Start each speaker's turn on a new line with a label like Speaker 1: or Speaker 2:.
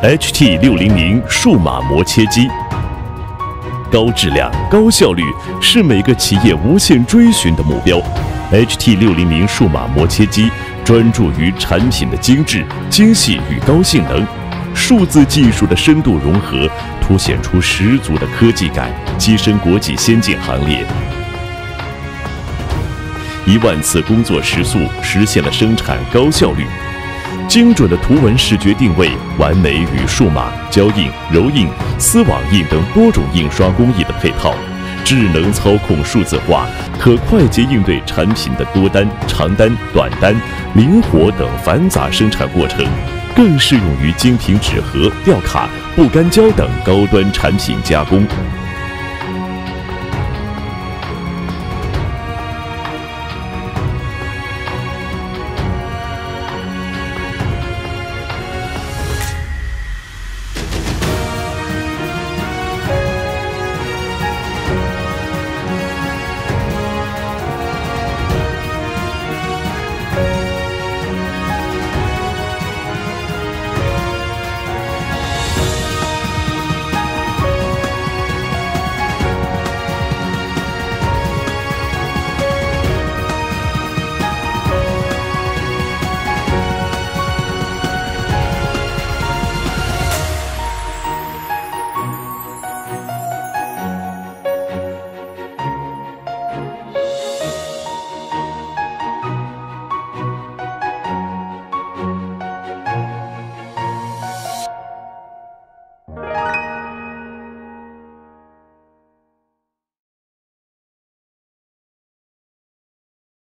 Speaker 1: HT 六零零数码磨切机，高质量、高效率是每个企业无限追寻的目标。HT 六零零数码磨切机专注于产品的精致、精细与高性能，数字技术的深度融合，凸显出十足的科技感，跻身国际先进行列。一万次工作时速，实现了生产高效率。精准的图文视觉定位，完美与数码、胶印、柔印、丝网印等多种印刷工艺的配套，智能操控数字化，可快捷应对产品的多单、长单、短单、灵活等繁杂生产过程，更适用于精品纸盒、吊卡、不干胶等高端产品加工。